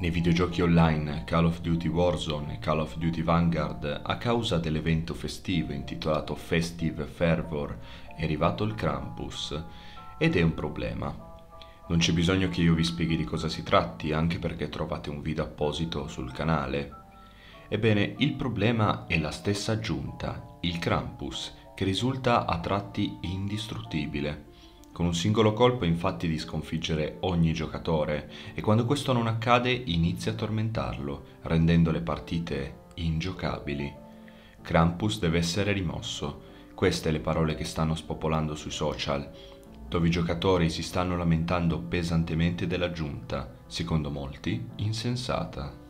Nei videogiochi online Call of Duty Warzone e Call of Duty Vanguard, a causa dell'evento festivo intitolato Festive Fervor, è arrivato il Krampus ed è un problema. Non c'è bisogno che io vi spieghi di cosa si tratti, anche perché trovate un video apposito sul canale. Ebbene, il problema è la stessa aggiunta, il Krampus, che risulta a tratti indistruttibile. Con un singolo colpo infatti di sconfiggere ogni giocatore e quando questo non accade inizia a tormentarlo, rendendo le partite ingiocabili. Krampus deve essere rimosso. Queste le parole che stanno spopolando sui social, dove i giocatori si stanno lamentando pesantemente dell'aggiunta, secondo molti insensata.